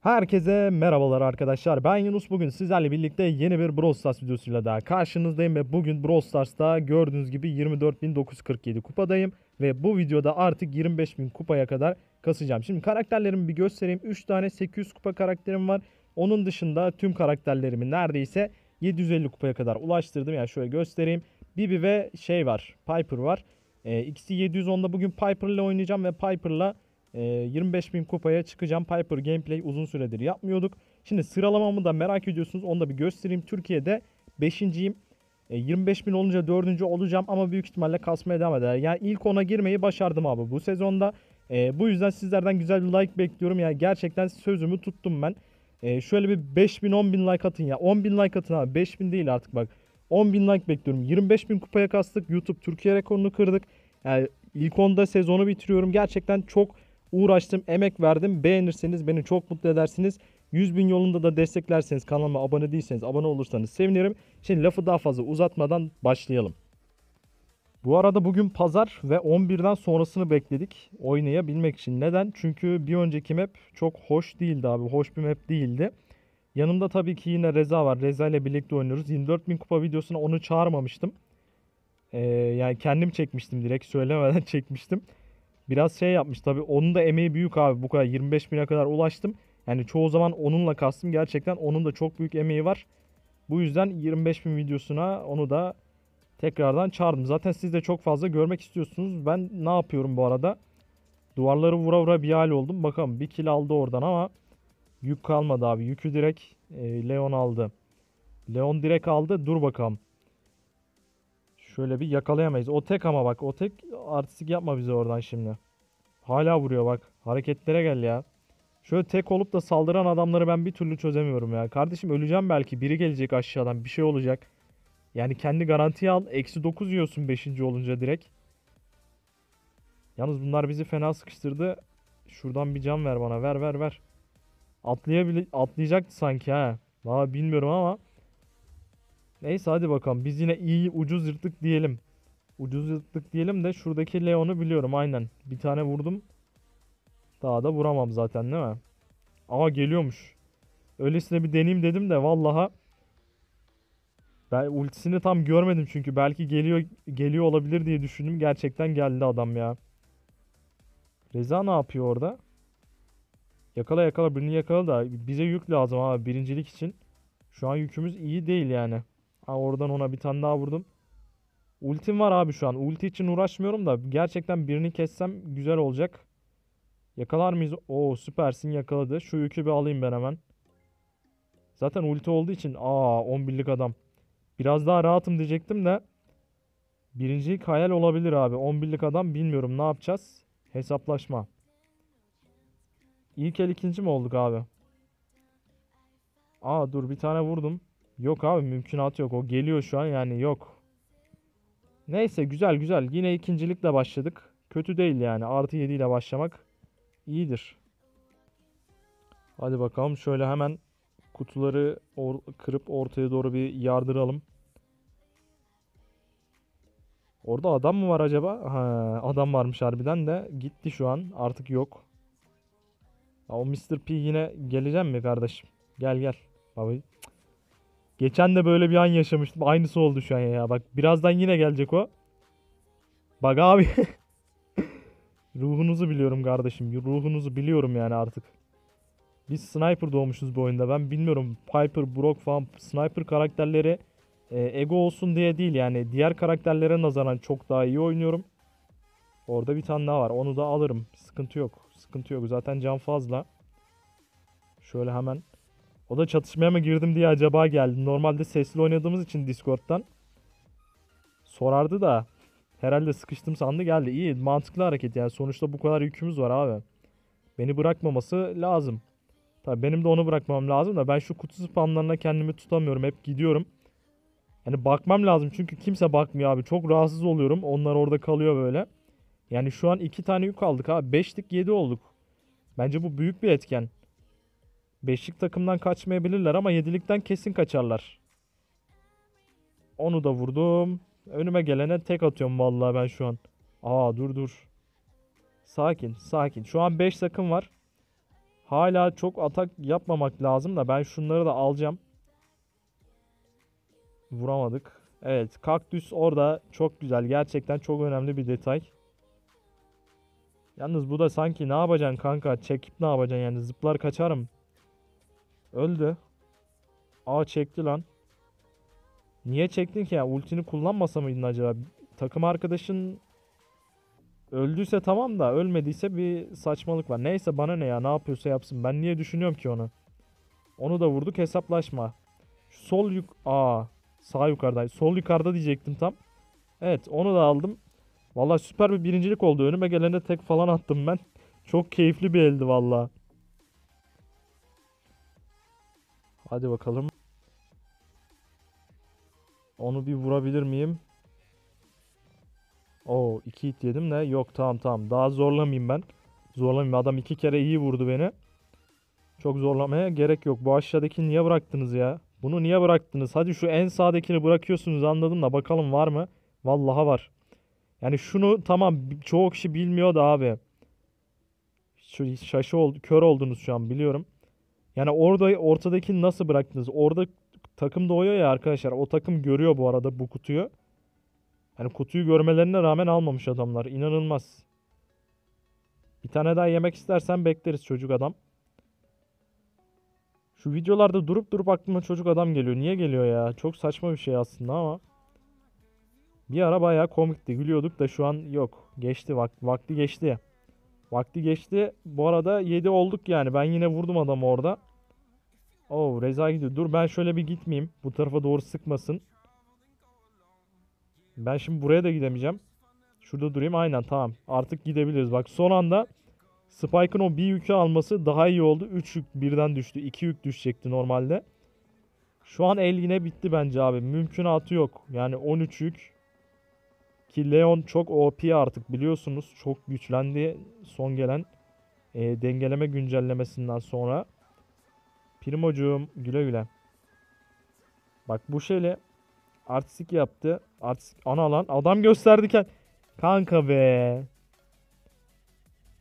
Herkese merhabalar arkadaşlar. Ben Yunus. Bugün sizlerle birlikte yeni bir Brawl Stars videosuyla daha karşınızdayım ve bugün Brawl Stars'ta gördüğünüz gibi 24.947 kupadayım ve bu videoda artık 25.000 kupaya kadar kasacağım. Şimdi karakterlerimi bir göstereyim. 3 tane 800 kupa karakterim var. Onun dışında tüm karakterlerimi neredeyse 750 kupaya kadar ulaştırdım. Yani şöyle göstereyim. Bibi ve şey var. Piper var. Ee, ikisi 710'da bugün Piper'la oynayacağım ve Piper'la e, 25.000 kupaya çıkacağım. Piper gameplay uzun süredir yapmıyorduk. Şimdi sıralamamı da merak ediyorsunuz. Onu da bir göstereyim. Türkiye'de 5.yim. E, 25.000 olunca 4. olacağım ama büyük ihtimalle kasmaya devam eder. Yani ilk 10'a girmeyi başardım abi bu sezonda. E, bu yüzden sizlerden güzel bir like bekliyorum. Yani gerçekten sözümü tuttum ben. E, şöyle bir 5000 10.000 like atın ya. 10.000 like atın abi. 5000 değil artık bak. 10.000 like bekliyorum. 25.000 kupaya kastık. YouTube Türkiye rekorunu kırdık. Yani ilk 10'da sezonu bitiriyorum. Gerçekten çok uğraştım, emek verdim. Beğenirseniz beni çok mutlu edersiniz. 100 bin yolunda da desteklerseniz kanalıma abone değilseniz abone olursanız sevinirim. Şimdi lafı daha fazla uzatmadan başlayalım. Bu arada bugün pazar ve 11'den sonrasını bekledik oynayabilmek için. Neden? Çünkü bir önceki map çok hoş değildi abi. Hoş bir map değildi. Yanımda tabii ki yine Reza var. Reza ile birlikte oynuyoruz. 24.000 kupa videosuna onu çağırmamıştım. Ee, yani kendim çekmiştim direkt söylemeden çekmiştim. Biraz şey yapmış tabii onun da emeği büyük abi bu kadar 25 bine kadar ulaştım. Yani çoğu zaman onunla kastım gerçekten onun da çok büyük emeği var. Bu yüzden 25 bin videosuna onu da tekrardan çağırdım. Zaten siz de çok fazla görmek istiyorsunuz. Ben ne yapıyorum bu arada? Duvarları vura vura bir hal oldum. Bakalım bir kill aldı oradan ama yük kalmadı abi. Yükü direkt e, Leon aldı. Leon direkt aldı. Dur bakalım. Şöyle bir yakalayamayız. O tek ama bak o tek artistik yapma bize oradan şimdi. Hala vuruyor bak. Hareketlere gel ya. Şöyle tek olup da saldıran adamları ben bir türlü çözemiyorum ya. Kardeşim öleceğim belki. Biri gelecek aşağıdan. Bir şey olacak. Yani kendi garantiye al. Eksi 9 yiyorsun 5. olunca direkt. Yalnız bunlar bizi fena sıkıştırdı. Şuradan bir can ver bana. Ver ver ver. Atlayabile atlayacaktı sanki ha. Valla bilmiyorum ama. Neyse hadi bakalım. Biz yine iyi ucuz yırttık diyelim. Ucuz yırttık diyelim de şuradaki Leon'u biliyorum aynen. Bir tane vurdum. Daha da vuramam zaten değil mi? Ama geliyormuş. Öylesine bir deneyeyim dedim de vallaha ben ultisini tam görmedim çünkü belki geliyor geliyor olabilir diye düşündüm. Gerçekten geldi adam ya. Reza ne yapıyor orada? Yakala yakala birini yakala da bize yük lazım abi birincilik için. Şu an yükümüz iyi değil yani. Ha oradan ona bir tane daha vurdum. Ultim var abi şu an. Ulti için uğraşmıyorum da gerçekten birini kessem güzel olacak. Yakalar mıyız? Oo süpersin yakaladı. Şu yükü bir alayım ben hemen. Zaten ulti olduğu için aa 11'lik adam. Biraz daha rahatım diyecektim de birincilik hayal olabilir abi. 11'lik adam bilmiyorum ne yapacağız. Hesaplaşma. İlk el ikinci mi olduk abi? Aa dur bir tane vurdum. Yok abi mümkünatı yok. O geliyor şu an yani yok. Neyse güzel güzel. Yine ikincilikle başladık. Kötü değil yani. Artı 7 ile başlamak iyidir. Hadi bakalım şöyle hemen kutuları or- kırıp ortaya doğru bir yardıralım. Orada adam mı var acaba? Ha, adam varmış harbiden de gitti şu an. Artık yok. Ha, o Mr. P yine geleceğim mi kardeşim? Gel gel. Abi. Geçen de böyle bir an yaşamıştım. Aynısı oldu şu an ya. Bak birazdan yine gelecek o. Bak abi. Ruhunuzu biliyorum kardeşim. Ruhunuzu biliyorum yani artık. Biz sniper doğmuşuz bu oyunda. Ben bilmiyorum. Piper, Brock falan sniper karakterleri e, ego olsun diye değil yani. Diğer karakterlere nazaran çok daha iyi oynuyorum. Orada bir tane daha var. Onu da alırım. Sıkıntı yok. Sıkıntı yok. Zaten can fazla. Şöyle hemen. O da çatışmaya mı girdim diye acaba geldi. Normalde sesli oynadığımız için Discord'dan. Sorardı da. Herhalde sıkıştım sandı geldi. İyi mantıklı hareket yani. Sonuçta bu kadar yükümüz var abi. Beni bırakmaması lazım. Tabii benim de onu bırakmam lazım da ben şu kutu spamlarına kendimi tutamıyorum. Hep gidiyorum. Yani bakmam lazım çünkü kimse bakmıyor abi. Çok rahatsız oluyorum. Onlar orada kalıyor böyle. Yani şu an iki tane yük aldık abi. Beşlik yedi olduk. Bence bu büyük bir etken. Beşlik takımdan kaçmayabilirler ama yedilikten kesin kaçarlar. Onu da vurdum. Önüme gelene tek atıyorum vallahi ben şu an. Aa dur dur. Sakin sakin. Şu an 5 takım var. Hala çok atak yapmamak lazım da ben şunları da alacağım. Vuramadık. Evet, kaktüs orada çok güzel. Gerçekten çok önemli bir detay. Yalnız bu da sanki ne yapacaksın kanka? Çekip ne yapacaksın yani? Zıplar kaçarım. Öldü. Aa çekti lan. Niye çektin ki ya? Ultini kullanmasa mıydın acaba? Takım arkadaşın öldüyse tamam da ölmediyse bir saçmalık var. Neyse bana ne ya? Ne yapıyorsa yapsın. Ben niye düşünüyorum ki onu? Onu da vurduk hesaplaşma. Şu sol yuk... Aa sağ yukarıdaydı. Sol yukarıda diyecektim tam. Evet onu da aldım. Valla süper bir birincilik oldu. Önüme gelene tek falan attım ben. Çok keyifli bir eldi valla. Hadi bakalım. Onu bir vurabilir miyim? Oo iki hit yedim de yok tamam tamam. Daha zorlamayayım ben. Zorlamayayım. Adam iki kere iyi vurdu beni. Çok zorlamaya gerek yok. Bu aşağıdaki niye bıraktınız ya? Bunu niye bıraktınız? Hadi şu en sağdakini bırakıyorsunuz anladım da bakalım var mı? Vallahi var. Yani şunu tamam çoğu kişi bilmiyor da abi. Şu şaşı oldu, kör oldunuz şu an biliyorum. Yani orada ortadakini nasıl bıraktınız? Orada takım doğuyor ya arkadaşlar. O takım görüyor bu arada bu kutuyu. Yani kutuyu görmelerine rağmen almamış adamlar. İnanılmaz. Bir tane daha yemek istersen bekleriz çocuk adam. Şu videolarda durup durup aklıma çocuk adam geliyor. Niye geliyor ya? Çok saçma bir şey aslında ama. Bir ara bayağı komikti. Gülüyorduk da şu an yok. Geçti vak vakti geçti. Vakti geçti. Bu arada 7 olduk yani. Ben yine vurdum adamı orada. Oo Reza gidiyor. Dur ben şöyle bir gitmeyeyim. Bu tarafa doğru sıkmasın. Ben şimdi buraya da gidemeyeceğim. Şurada durayım. Aynen tamam. Artık gidebiliriz. Bak son anda Spike'ın o bir yükü alması daha iyi oldu. 3 yük birden düştü. 2 yük düşecekti normalde. Şu an el yine bitti bence abi. Mümkünatı yok. Yani 13 yük. Ki Leon çok OP artık biliyorsunuz. Çok güçlendi son gelen e, dengeleme güncellemesinden sonra. Primocuğum güle güle. Bak bu şeyle artistik yaptı. Artistik ana lan adam gösterdiken kanka be.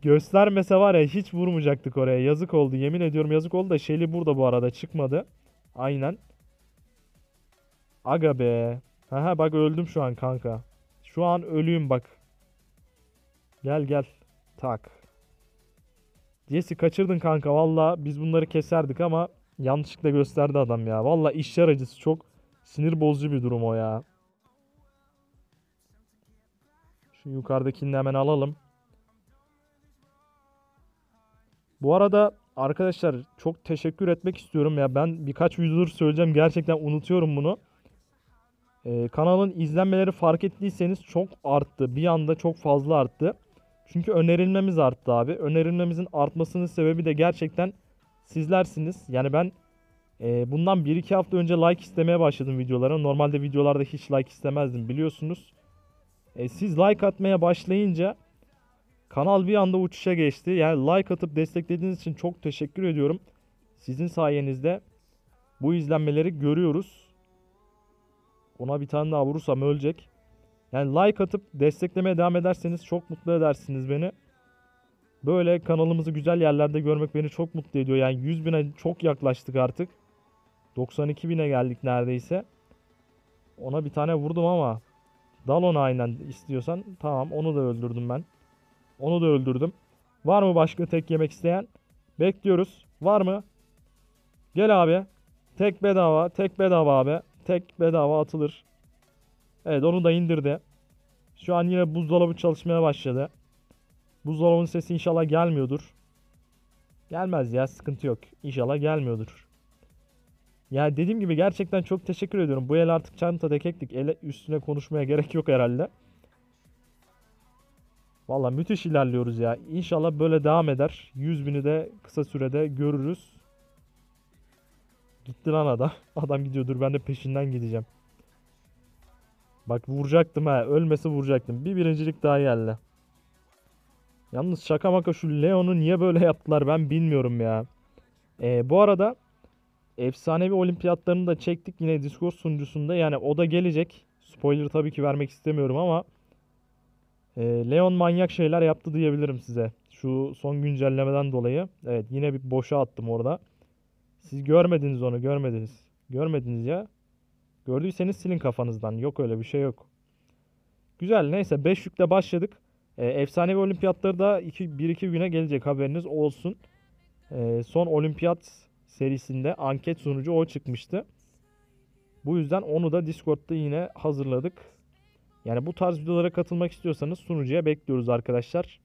Göstermese var ya hiç vurmayacaktık oraya. Yazık oldu. Yemin ediyorum yazık oldu da Shelly burada bu arada çıkmadı. Aynen. Aga be. Haha bak öldüm şu an kanka. Şu an ölüyüm bak. Gel gel. Tak. Jesse kaçırdın kanka. Valla biz bunları keserdik ama yanlışlıkla gösterdi adam ya. Valla işler acısı çok sinir bozucu bir durum o ya. Şu yukarıdakini hemen alalım. Bu arada arkadaşlar çok teşekkür etmek istiyorum ya. Ben birkaç videodur söyleyeceğim. Gerçekten unutuyorum bunu. Ee, kanalın izlenmeleri fark ettiyseniz çok arttı. Bir anda çok fazla arttı. Çünkü önerilmemiz arttı abi. Önerilmemizin artmasının sebebi de gerçekten sizlersiniz. Yani ben e, bundan 1-2 hafta önce like istemeye başladım videolara. Normalde videolarda hiç like istemezdim biliyorsunuz. E, siz like atmaya başlayınca kanal bir anda uçuşa geçti. Yani like atıp desteklediğiniz için çok teşekkür ediyorum. Sizin sayenizde bu izlenmeleri görüyoruz. Ona bir tane daha vurursam ölecek. Yani like atıp desteklemeye devam ederseniz çok mutlu edersiniz beni. Böyle kanalımızı güzel yerlerde görmek beni çok mutlu ediyor. Yani 100 bine çok yaklaştık artık. 92 bine geldik neredeyse. Ona bir tane vurdum ama. Dal ona aynen istiyorsan. Tamam onu da öldürdüm ben. Onu da öldürdüm. Var mı başka tek yemek isteyen? Bekliyoruz. Var mı? Gel abi. Tek bedava. Tek bedava abi. Tek bedava atılır. Evet onu da indirdi. Şu an yine buzdolabı çalışmaya başladı. Buzdolabının sesi inşallah gelmiyordur. Gelmez ya sıkıntı yok. İnşallah gelmiyordur. Yani dediğim gibi gerçekten çok teşekkür ediyorum. Bu el artık çanta dekektik. Ele üstüne konuşmaya gerek yok herhalde. Valla müthiş ilerliyoruz ya. İnşallah böyle devam eder. 100 bini de kısa sürede görürüz. Gitti lan adam. Adam gidiyordur ben de peşinden gideceğim. Bak vuracaktım ha. Ölmesi vuracaktım. Bir birincilik daha geldi. Yalnız şaka maka şu Leon'u niye böyle yaptılar ben bilmiyorum ya. Ee, bu arada efsanevi olimpiyatlarını da çektik yine Discord sunucusunda. Yani o da gelecek. Spoiler tabii ki vermek istemiyorum ama e, Leon manyak şeyler yaptı diyebilirim size. Şu son güncellemeden dolayı. Evet yine bir boşa attım orada. Siz görmediniz onu görmediniz. Görmediniz ya. Gördüyseniz silin kafanızdan. Yok öyle bir şey yok. Güzel neyse 5 yükle başladık. Ee, efsanevi olimpiyatları da 1-2 güne gelecek haberiniz olsun. Ee, son olimpiyat serisinde anket sonucu o çıkmıştı. Bu yüzden onu da Discord'da yine hazırladık. Yani bu tarz videolara katılmak istiyorsanız sunucuya bekliyoruz arkadaşlar.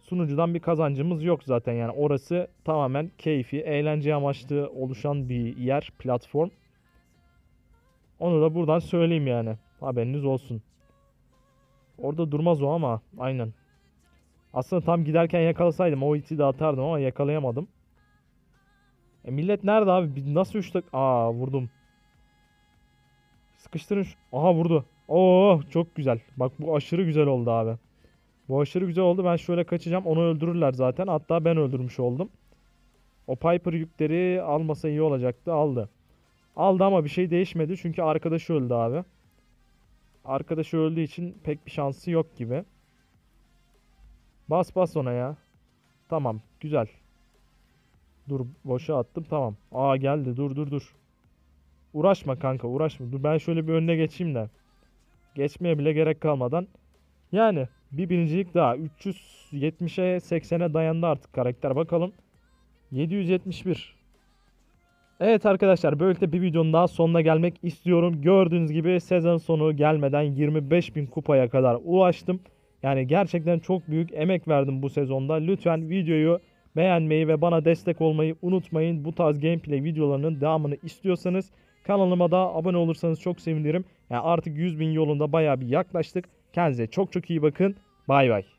Sunucudan bir kazancımız yok zaten yani orası tamamen keyfi, eğlence amaçlı oluşan bir yer, platform. Onu da buradan söyleyeyim yani. Haberiniz olsun. Orada durmaz o ama aynen. Aslında tam giderken yakalasaydım o iti de atardım ama yakalayamadım. E millet nerede abi? Nasıl uçtuk? Aa vurdum. Sıkıştırın. şu- Aha vurdu. Oo çok güzel. Bak bu aşırı güzel oldu abi. Bu aşırı güzel oldu. Ben şöyle kaçacağım. Onu öldürürler zaten. Hatta ben öldürmüş oldum. O Piper yükleri almasa iyi olacaktı. Aldı. Aldı ama bir şey değişmedi. Çünkü arkadaşı öldü abi. Arkadaşı öldüğü için pek bir şansı yok gibi. Bas bas ona ya. Tamam. Güzel. Dur boşa attım. Tamam. Aa geldi. Dur dur dur. Uğraşma kanka uğraşma. Dur ben şöyle bir önüne geçeyim de. Geçmeye bile gerek kalmadan. Yani bir birincilik daha. 370'e 80'e dayandı artık karakter. Bakalım. 771. Evet arkadaşlar böylelikle bir videonun daha sonuna gelmek istiyorum. Gördüğünüz gibi sezon sonu gelmeden 25.000 kupaya kadar ulaştım. Yani gerçekten çok büyük emek verdim bu sezonda. Lütfen videoyu beğenmeyi ve bana destek olmayı unutmayın. Bu tarz gameplay videolarının devamını istiyorsanız kanalıma da abone olursanız çok sevinirim. Yani artık 100.000 yolunda baya bir yaklaştık. Kendinize çok çok iyi bakın. Bay bay.